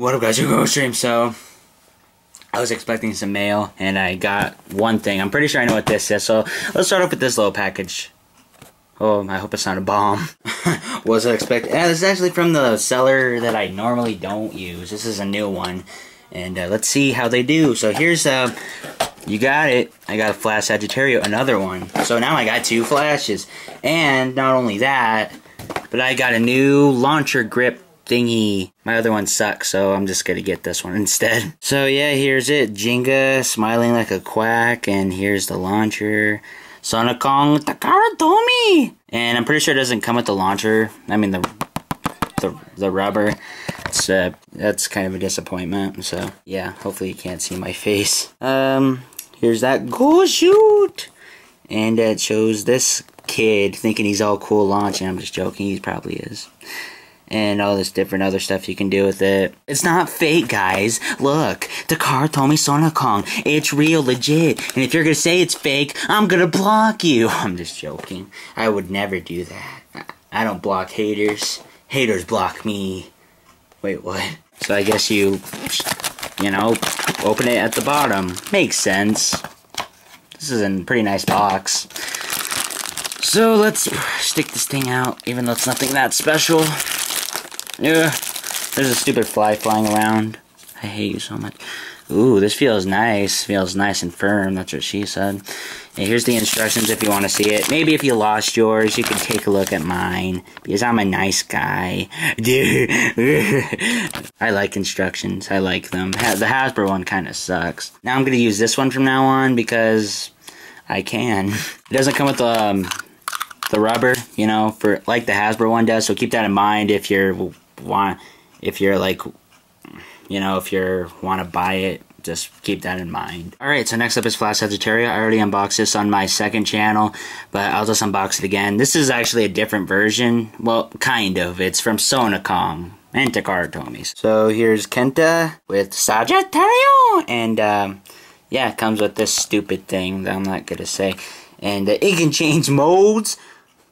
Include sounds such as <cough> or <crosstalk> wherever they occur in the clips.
What up guys, your Go Stream. So, I was expecting some mail, and I got one thing. I'm pretty sure I know what this is, so let's start off with this little package. Oh, I hope it's not a bomb. <laughs> was I expecting? Yeah, this is actually from the seller that I normally don't use. This is a new one. And uh, let's see how they do. So here's, uh, you got it. I got a Flash Sagittario, another one. So now I got two flashes. And not only that, but I got a new launcher grip thingy. My other one sucks, so I'm just gonna get this one <laughs> instead. So yeah, here's it. Gingka smiling like a quack, and here's the launcher. Sonokong Takara Tomy! And I'm pretty sure it doesn't come with the launcher. I mean the the, the rubber. It's, uh, that's kind of a disappointment. So yeah, hopefully you can't see my <laughs> face. Um, here's that go shoot! And it shows this kid thinking he's all cool launching. I'm just joking, he probably is and all this different other stuff you can do with it. It's not fake, guys. Look, Takara Tomy Sonokong. It's real, legit. And if you're gonna say it's fake, I'm gonna block you. <laughs> I'm just joking. I would never do that. I don't block haters. Haters block me. Wait, what? So I guess you, you know, open it at the bottom. Makes sense. This is a pretty nice box. So let's stick this thing out, even though it's nothing that special. Yeah, there's a stupid fly flying around. I hate you so much. Ooh, this feels nice. Feels nice and firm. That's what she said. Here's the instructions if you want to see it. Maybe if you lost yours, you can take a look at mine. Because I'm a nice guy. Dude. <laughs> I like instructions. I like them. The Hasbro one kind of sucks. Now I'm going to use this one from now on because I can. <laughs> It doesn't come with the, um, the rubber, you know, for like the Hasbro one does. So keep that in mind if you're want if you're like you know if you're want to buy it just keep that in mind. Alright, so next up is Flash Sagittario. I already unboxed this on my second channel, but I'll just unbox it again. This is actually a different version. Well, kind of. It's from Sonokong and Takara. So here's Kenta with Sagittario, and um, yeah, it comes with this stupid thing that I'm not gonna say. And uh, it can change modes.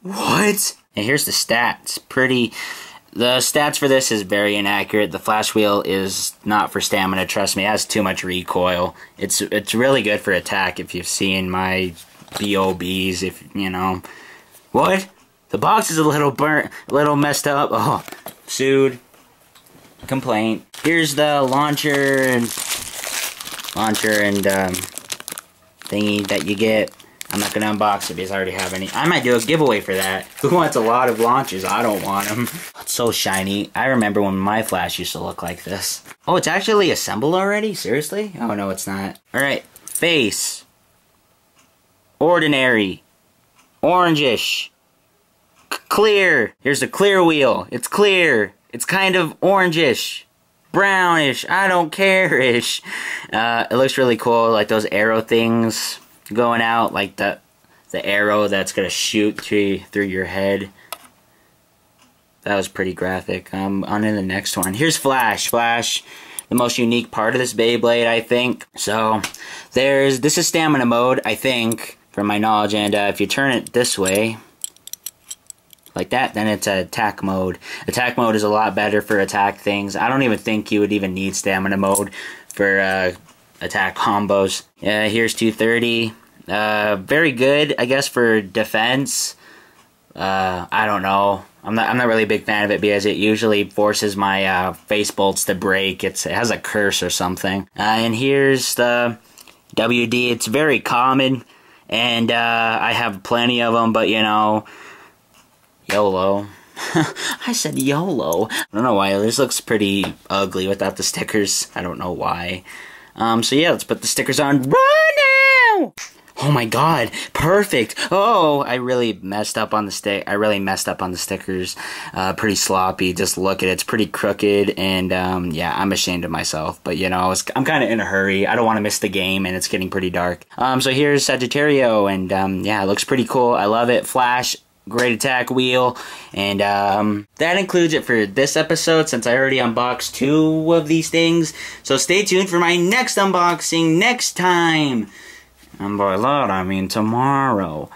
What? And here's the stats. Pretty the stats for this is very inaccurate. The flash wheel is not for stamina, trust me, it has too much recoil. It's it's really good for attack if you've seen my BOBs, if you know. What? The box is a little burnt, a little messed up. Oh, sued. Complaint. Here's the launcher and launcher and um, thingy that you get I'm not going to unbox it because I already have any. I might do a giveaway for that. <laughs> Who wants a lot of launches? I don't want them. It's so shiny. I remember when my flash used to look like this. Oh, it's actually assembled already? Seriously? Oh, no, it's not. Alright, face. Ordinary. Orangish. Clear. Here's the clear wheel. It's clear. It's kind of orangish brownish, I don't care-ish. Uh, it looks really cool, like those arrow things going out, like the the arrow that's gonna shoot through through your head. That was pretty graphic. Um, on to the next one. Here's Flash. Flash, the most unique part of this Beyblade, I think. So, there's this is stamina mode, I think, from my knowledge. And uh, if you turn it this way, like that, then it's attack mode. Attack mode is a lot better for attack things. I don't even think you would even need stamina mode for uh, attack combos. Yeah, here's 230. Uh, very good, I guess, for defense. Uh, I don't know. I'm not. I'm not really a big fan of it because it usually forces my uh, face bolts to break. It's, it has a curse or something. Uh, and here's the WD. It's very common, and uh, I have plenty of them. But you know, YOLO. <laughs> I said YOLO. I don't know why. This looks pretty ugly without the stickers. I don't know why. Um, so yeah, let's put the stickers on right now! Oh my god, perfect! Oh, I really messed up on the stick. I really messed up on the stickers. Uh, pretty sloppy. Just look at it. It's pretty crooked, and um, yeah, I'm ashamed of myself. But you know, I was, I'm kind of in a hurry. I don't want to miss the game, and it's getting pretty dark. Um, so here's Sagittario, and um, yeah, it looks pretty cool. I love it. Flash great attack wheel. And um, that includes it for this episode since I already unboxed two of these things. So stay tuned for my next unboxing next time. And by that I mean tomorrow